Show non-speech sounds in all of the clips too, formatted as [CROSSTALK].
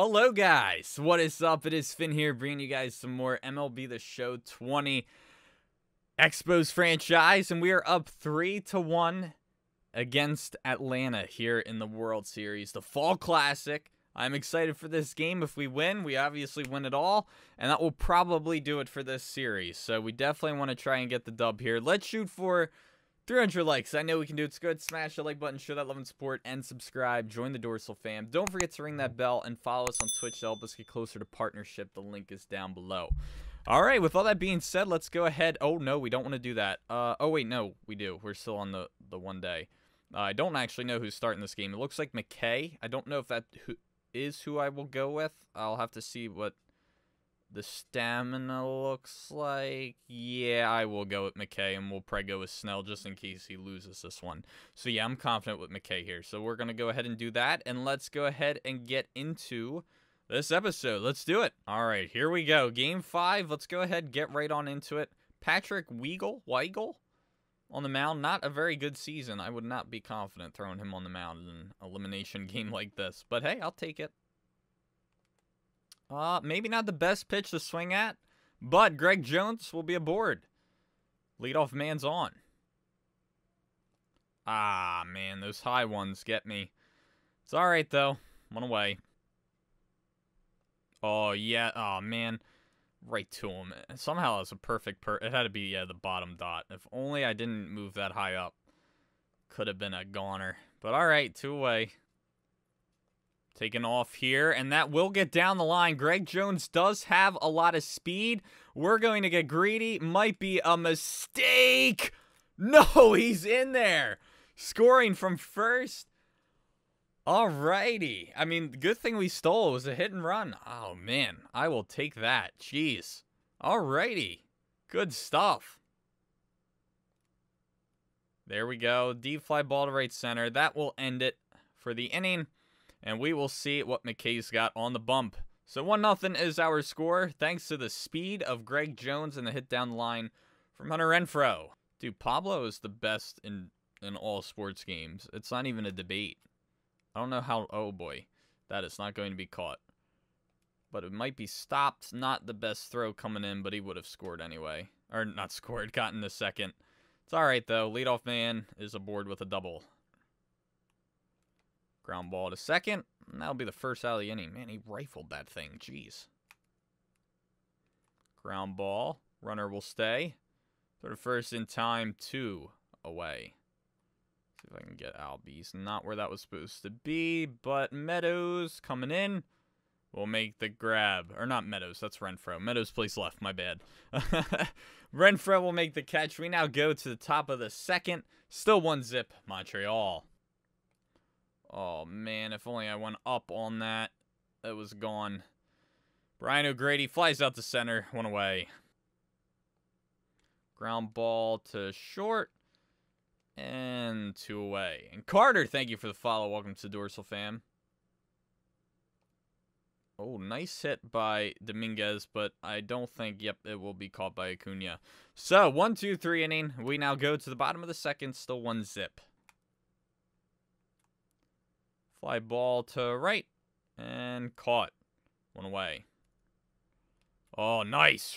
Hello, guys. What is up? It is Finn here, bringing you guys some more MLB The Show 20 Expos franchise, and we are up three to one against Atlanta here in the World Series, the Fall Classic. I'm excited for this game. If we win, we obviously win it all, and that will probably do it for this series. So we definitely want to try and get the dub here. Let's shoot for 300 likes. I know we can do it. It's good. Smash the like button, show that love and support, and subscribe. Join the Dorsal fam. Don't forget to ring that bell and follow us on Twitch to help us get closer to partnership. The link is down below. All right, with all that being said, let's go ahead. Oh, no, we don't want to do that. Uh, oh, wait, no, we do. We're still on the, the one day. Uh, I don't actually know who's starting this game. It looks like McKay. I don't know if that who, is who I will go with. I'll have to see what the stamina looks like. Yeah, I will go with McKay, and we'll probably go with Snell just in case he loses this one. So, yeah, I'm confident with McKay here. So, we're going to go ahead and do that, and let's go ahead and get into this episode. Let's do it. All right, here we go. Game five. Let's go ahead and get right on into it. Patrick Weigel, Weigel on the mound. Not a very good season. I would not be confident throwing him on the mound in an elimination [LAUGHS] game like this. But hey, I'll take it. Uh, maybe not the best pitch to swing at, but Greg Jones will be aboard. Leadoff man's on. Ah, man, those high ones get me. It's all right, though. One away. Oh, yeah. Oh, man. Right to him. Somehow it's a perfect per... It had to be, yeah, the bottom dot. If only I didn't move that high up. Could have been a goner. But all right, two away. Taking off here, and that will get down the line. Greg Jones does have a lot of speed. We're going to get greedy. Might be a mistake. No, [LAUGHS] he's in there. Scoring from first. Alrighty. I mean, good thing we stole It was a hit and run. Oh, man. I will take that. Jeez. Alrighty. Good stuff. There we go. Deep fly ball to right center. That will end it for the inning and we will see what McKay's got on the bump. So 1 nothing is our score, thanks to the speed of Greg Jones and the hit down the line from Hunter Renfroe. Dude, Pablo is the best in, in all sports games. It's not even a debate. I don't know how... Oh, boy. That is not going to be caught. But it might be stopped. Not the best throw coming in, but he would have scored anyway. Or not [LAUGHS] scored, gotten the second. It's alright, though. Leadoff man is aboard with a double. Ground ball to second. that'll be the first out of the inning. Man, he rifled that thing. Jeez. Ground ball. Runner will stay. Third to first in time. Two away. See if I can get Albies. Not where that was supposed to be, but Meadows coming in will make the grab. Or not Meadows, that's Renfroe. Meadows plays left, my bad. [LAUGHS] Renfroe will make the catch. We now go to the top of the second. Still one zip, Montreal. Oh, man, if only I went up on that. That was gone. Brian O'Grady flies out to center. One away. Ground ball to short. And two away. And Carter, thank you for the follow. Welcome to Dorsal Fam. Oh, nice hit by Dominguez, but I don't think, yep, it will be caught by Acuna. So, one, two, three inning. We now go to the bottom of the second, still one zip. Fly ball to right. And caught. One away. Oh, nice.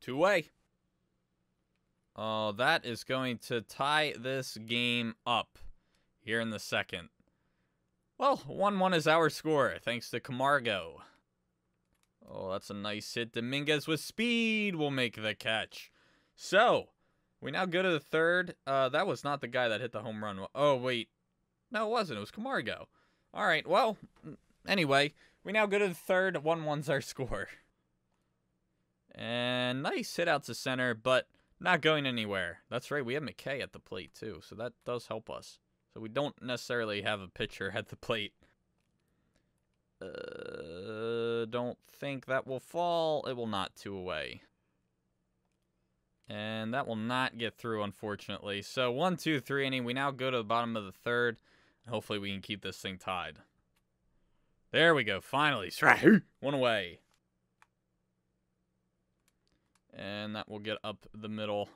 Two away. Oh, that is going to tie this game up here in the second. Well, 1-1 is our score, thanks to Camargo. Oh, that's a nice hit. Dominguez with speed will make the catch. So, we now go to the third. Uh, that was not the guy that hit the home run. Oh, wait. No, it wasn't. It was Camargo. All right, well, anyway, we now go to the third. 1-1's our [LAUGHS] score. And nice hit out to center, but not going anywhere. That's right, we have McKay at the plate, too, so that does help us. So we don't necessarily have a pitcher at the plate. Uh, don't think that will fall. It will not two away. And that will not get through, unfortunately. So one, two, three inning. We now go to the bottom of the third. Hopefully we can keep this thing tied. There we go. Finally. One away. And that will get up the middle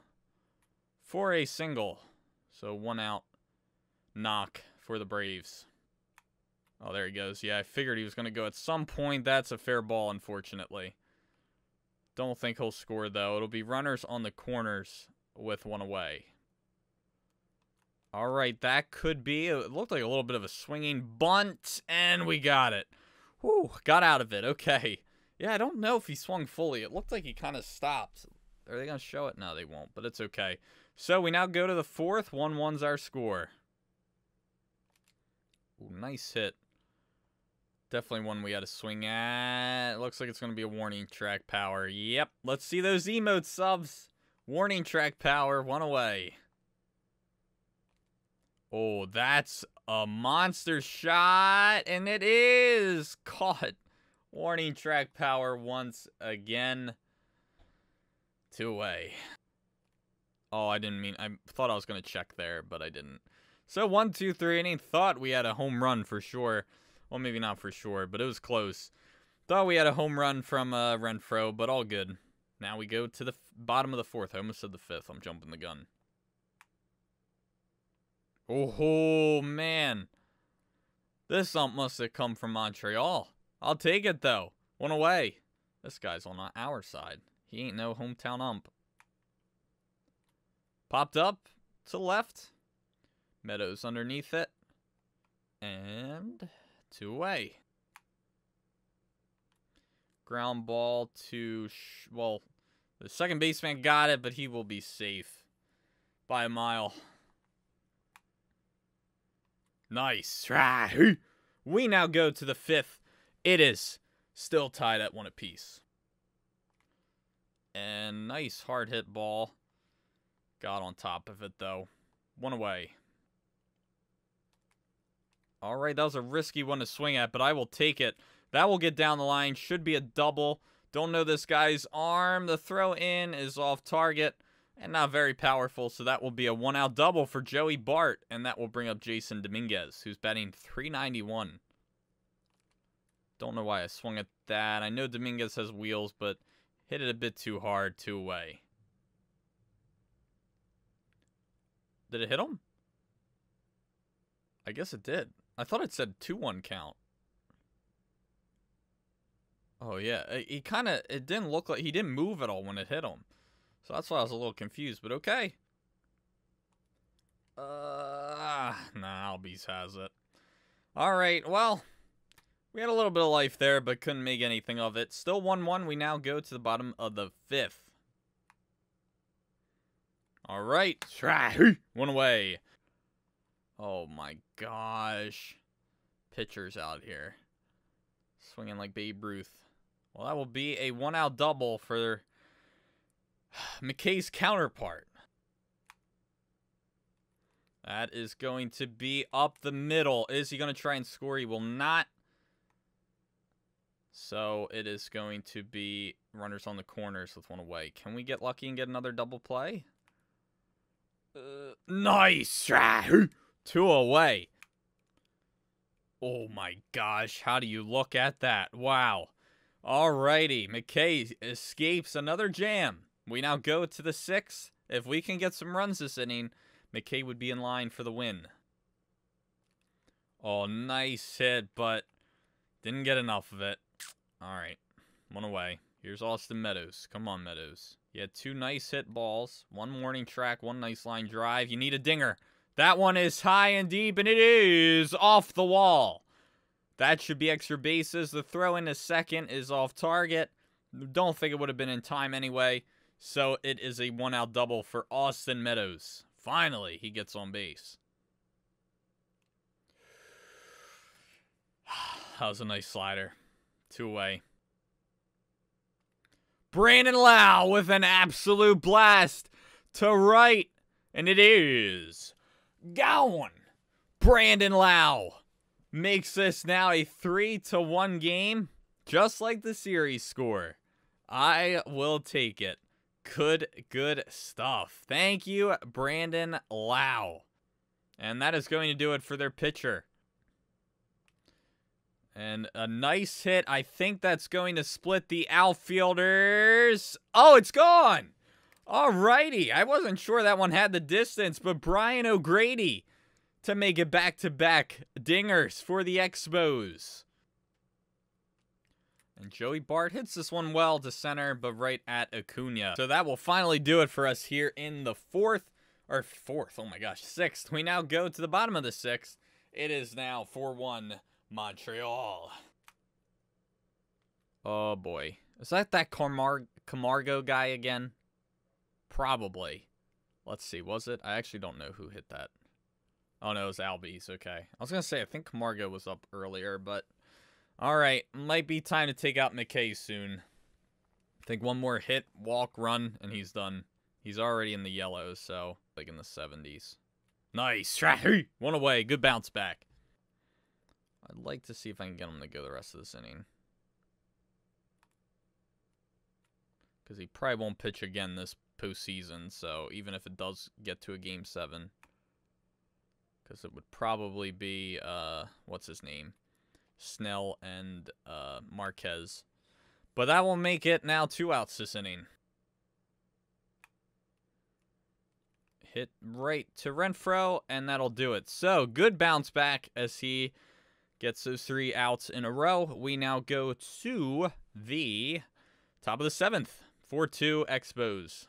for a single. So one out knock for the Braves. Oh, there he goes. Yeah, I figured he was going to go at some point. That's a fair ball, unfortunately. Don't think he'll score, though. It'll be runners on the corners with one away. All right, that could be. It looked like a little bit of a swinging bunt, and we got it. Whew, got out of it. Okay. Yeah, I don't know if he swung fully. It looked like he kind of stopped. Are they going to show it? No, they won't, but it's okay. So we now go to the fourth. 1-1's our score. Ooh, nice hit. Definitely one we had to swing at. Looks like it's going to be a warning track power. Yep. Let's see those emote subs. Warning track power. One away. Oh, that's a monster shot. And it is caught. [LAUGHS] Warning track power once again. Two way. Oh, I didn't mean... I thought I was going to check there, but I didn't. So, one, two, three inning. Thought we had a home run for sure. Well, maybe not for sure, but it was close. Thought we had a home run from uh, Renfroe, but all good. Now we go to the bottom of the fourth. I almost said the fifth. I'm jumping the gun. Oh, man. This ump must have come from Montreal. I'll take it, though. One away. This guy's on our side. He ain't no hometown ump. Popped up to left. Meadows underneath it. And two away. Ground ball to, well, the second baseman got it, but he will be safe by a mile. Nice. try. [LAUGHS] We now go to the fifth. It is still tied at one apiece. And nice hard hit ball. Got on top of it, though. One away. All right, that was a risky one to swing at, but I will take it. That will get down the line. Should be a double. Don't know this guy's arm. The throw in is off target and not very powerful, so that will be a one-out double for Joey Bart, and that will bring up Jasson Dominguez, who's batting 391. Don't know why I swung at that. I know Dominguez has wheels, but hit it a bit too hard, two away. Did it hit him? I guess it did. I thought it said 2-1 count. Oh, yeah. He kind of... It didn't look like... He didn't move at all when it hit him. So that's why I was a little confused, but okay. Uh, nah, Albies has it. All right, well, we had a little bit of life there, but couldn't make anything of it. Still 1-1. We now go to the bottom of the fifth. All right. try. One away. Oh my gosh. Pitchers out here. Swinging like Babe Ruth. Well, that will be a one out double for [SIGHS] McKay's counterpart. That is going to be up the middle. Is he going to try and score? He will not. So it is going to be runners on the corners with one away. Can we get lucky and get another double play? Uh, nice! [LAUGHS] Two away. Oh my gosh, how do you look at that? Wow. Alrighty, McKay escapes another jam. We now go to the sixth. If we can get some runs this inning, McKay would be in line for the win. Oh, nice hit, but didn't get enough of it. All right, one away. Here's Austin Meadows. Come on, Meadows. You had two nice hit balls, one warning track, one nice line drive. You need a dinger. That one is high and deep, and it is off the wall. That should be extra bases. The throw in a second is off target. Don't think it would have been in time anyway. So it is a one out double for Austin Meadows. Finally, he gets on base. [SIGHS] That was a nice slider. Two away. Brandon Lowe with an absolute blast to right. And it is Gowan. Brandon Lowe makes this now a 3 to 1 game, just like the series score. I will take it. Good, good stuff. Thank you, Brandon Lowe. And that is going to do it for their pitcher. And a nice hit. I think that's going to split the outfielders. Oh, it's gone. Alrighty. I wasn't sure that one had the distance, but Brian O'Grady to make it back to back dingers for the Expos. And Joey Bart hits this one well to center, but right at Acuna. So that will finally do it for us here in the fourth, or fourth, oh my gosh, sixth. We now go to the bottom of the sixth. It is now 4-1 Montreal. Oh boy. Is that that Camar Camargo guy again? Probably. Let's see, was it? I actually don't know who hit that. Oh no, it was Albies, okay. I was gonna say, I think Camargo was up earlier, but... Alright, might be time to take out McKay soon. I think one more hit, walk, run, and he's done. He's already in the yellows, so, like in the 70s. Nice! One away, good bounce back. I'd like to see if I can get him to go the rest of this inning. Because he probably won't pitch again this postseason, so even if it does get to a Game 7. Because it would probably be, uh, what's his name? Snell and uh, Marquez. But that will make it now two outs this inning. Hit right to Renfroe, and that'll do it. So, good bounce back as he gets those three outs in a row. We now go to the top of the seventh. 4-2 Expos.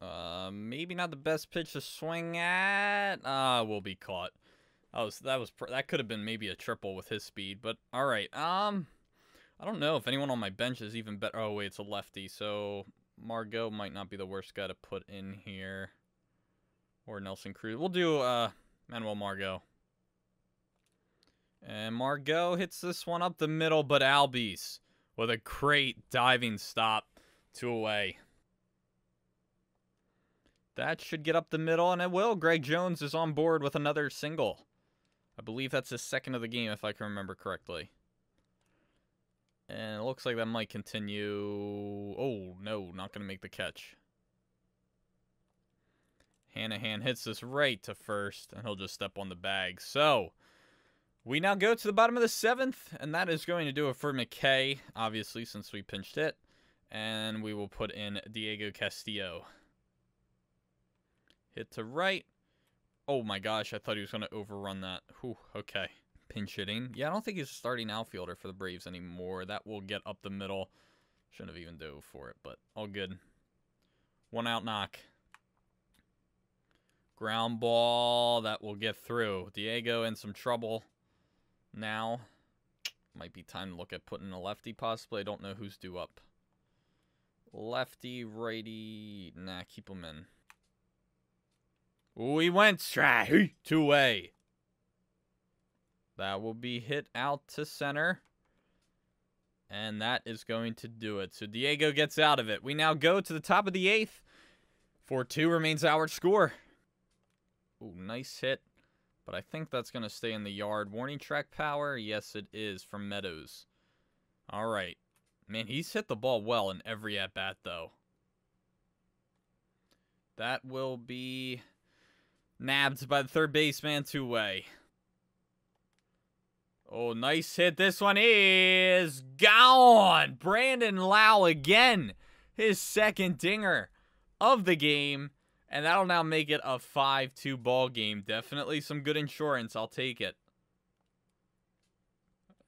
Uh, maybe not the best pitch to swing at. Ah, will be caught. That was that was that could have been maybe a triple with his speed, but all right. Um, I don't know if anyone on my bench is even better. Oh wait, it's a lefty, so Margot might not be the worst guy to put in here, or Nelson Cruz. We'll do uh Manuel Margot. And Margot hits this one up the middle, but Albies with a great diving stop, two away. That should get up the middle, and it will. Greg Jones is on board with another single. I believe that's his second of the game, if I can remember correctly. And it looks like that might continue. Oh, no, not going to make the catch. Hanahan hits this right to first, and he'll just step on the bag. So, we now go to the bottom of the seventh, and that is going to do it for McKay, obviously, since we pinched it. And we will put in Diego Castillo. Hit to right. Oh my gosh, I thought he was going to overrun that. Whew, okay. Pinch hitting. Yeah, I don't think he's a starting outfielder for the Braves anymore. That will get up the middle. Shouldn't have even dove for it, but all good. One out knock. Ground ball. That will get through. Diego in some trouble now. Might be time to look at putting a lefty, possibly. I don't know who's due up. Lefty, righty. Nah, keep him in. We went straight two way. That will be hit out to center. And that is going to do it. So Diego gets out of it. We now go to the top of the eighth. 4-2 remains our score. Ooh, nice hit but I think that's going to stay in the yard. Warning track power? Yes, it is from Meadows. All right. Man, he's hit the ball well in every at-bat, though. That will be nabbed by the third baseman two-way. Oh, nice hit. This one is gone. Brandon Lowe again. His second dinger of the game. And that'll now make it a 5-2 ball game. Definitely some good insurance. I'll take it.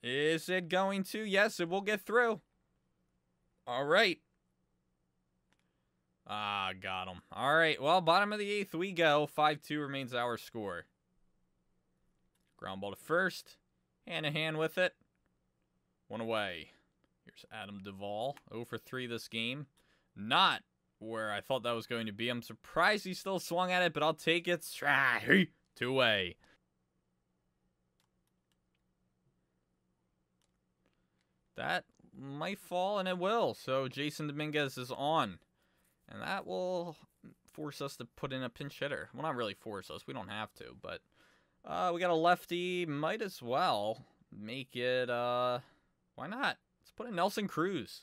Is it going to? Yes, it will get through. All right. Ah, got him. All right. Well, bottom of the eighth we go. 5-2 remains our score. Ground ball to first. Hand with it. One away. Here's Adam Duvall. 0 for 3 this game. Not where I thought that was going to be. I'm surprised he still swung at it, but I'll take it. [LAUGHS] Two way. That might fall, and it will. So Jasson Dominguez is on. And that will force us to put in a pinch hitter. Well, not really force us. We don't have to, but uh, we got a lefty. Might as well make it, uh, why not? Let's put in Nelson Cruz.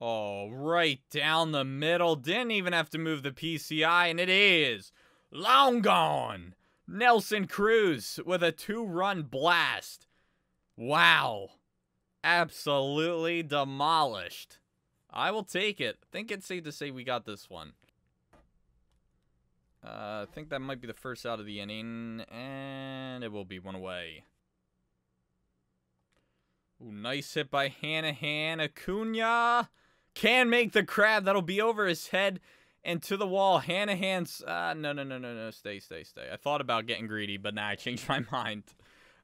Oh, right down the middle. Didn't even have to move the PCI, and it is long gone. Nelson Cruz with a two-run blast. Wow. Absolutely demolished. I will take it. I think it's safe to say we got this one. Uh, I think that might be the first out of the inning, and it will be one away. Ooh, nice hit by Hanahan. Acuna can make the crab. That'll be over his head and to the wall. Hanahan's. Uh, no, no, no, no, no. Stay, stay, stay. I thought about getting greedy, but now nah, I changed my [LAUGHS] mind.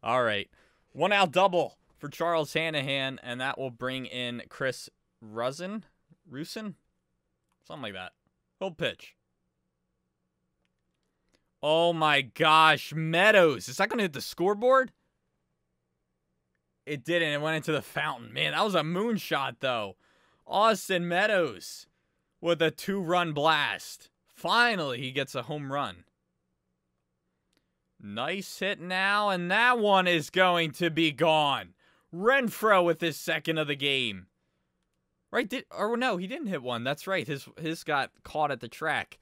All right. One out double for Charles Hanahan, and that will bring in Chris Rusin? Rusin? Something like that. He'll pitch. Oh my gosh, Meadows. Is that going to hit the scoreboard? It didn't. It went into the fountain. Man, that was a moonshot, though. Austin Meadows with a two run blast. Finally, he gets a home run. Nice hit now, and that one is going to be gone. Renfroe with his second of the game. Right? Did or no, he didn't hit one. That's right. His his got caught at the track.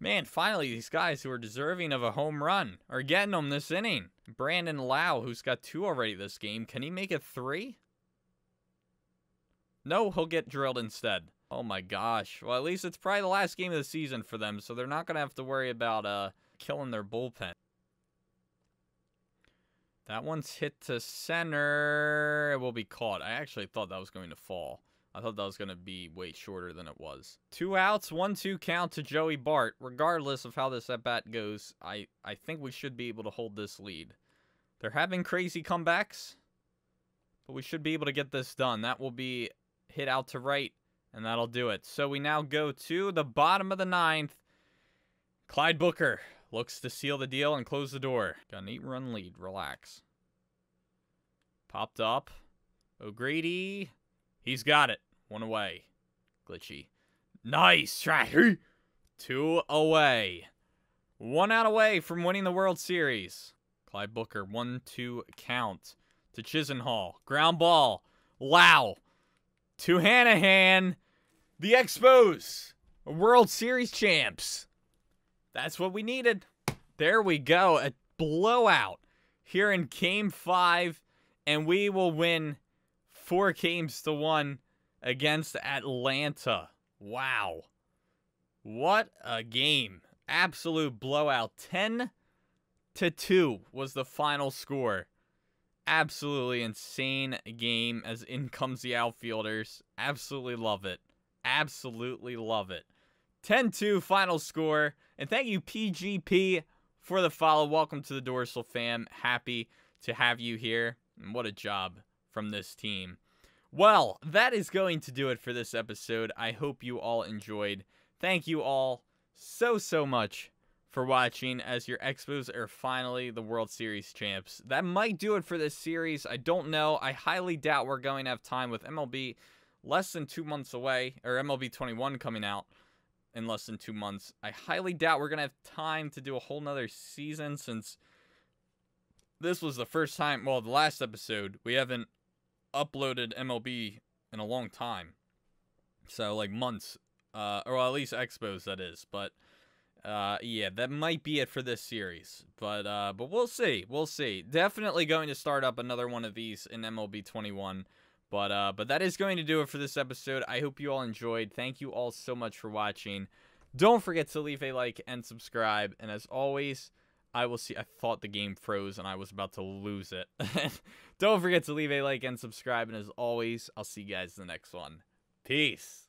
Man, finally, these guys who are deserving of a home run are getting them this inning. Brandon Lowe, who's got two already this game, can he make it three? No, he'll get drilled instead. Oh my gosh. Well, at least it's probably the last game of the season for them, so they're not going to have to worry about uh, killing their bullpen. That one's hit to center. It will be caught. I actually thought that was going to fall. I thought that was going to be way shorter than it was. Two outs, one two count to Joey Bart. Regardless of how this at bat goes, I, I think we should be able to hold this lead. They're having crazy comebacks, but we should be able to get this done. That will be hit out to right, and that'll do it. So we now go to the bottom of the ninth. Clyde Booker looks to seal the deal and close the door. Got an eight run lead. Relax. Popped up. O'Grady He's got it. One away. Glitchy. Nice try. Two away. One out away from winning the World Series. Clyde Booker, one, two count to Chisenhall. Ground ball. Wow. To Hanahan. The Expos. World Series champs. That's what we needed. There we go. A blowout here in game five. And we will win four games to one against Atlanta. Wow. What a game. Absolute blowout. 10 to 2 was the final score. Absolutely insane game as in comes the outfielders. Absolutely love it. Absolutely love it. 10-2 final score. And thank you PGP for the follow. Welcome to the Dorsal fam. Happy to have you here. And what a job from this team. Well, that is going to do it for this episode. I hope you all enjoyed. Thank you all so, so much for watching as your Expos are finally the World Series champs. That might do it for this series. I don't know. I highly doubt we're going to have time with MLB less than two months away, or MLB 21 coming out in less than two months. I highly doubt we're going to have time to do a whole nother season since this was the first time, well, the last episode, we haven't uploaded MLB in a long time. So like months, uh, or at least expos that is. But uh, yeah, that might be it for this series. But uh, but we'll see, we'll see. Definitely going to start up another one of these in MLB 21. But uh, but that is going to do it for this episode. I hope you all enjoyed. Thank you all so much for watching. Don't forget to leave a like and subscribe. And as always. I will see. I thought the game froze and I was about to lose it. [LAUGHS] Don't forget to leave a like and subscribe. And as always, I'll see you guys in the next one. Peace.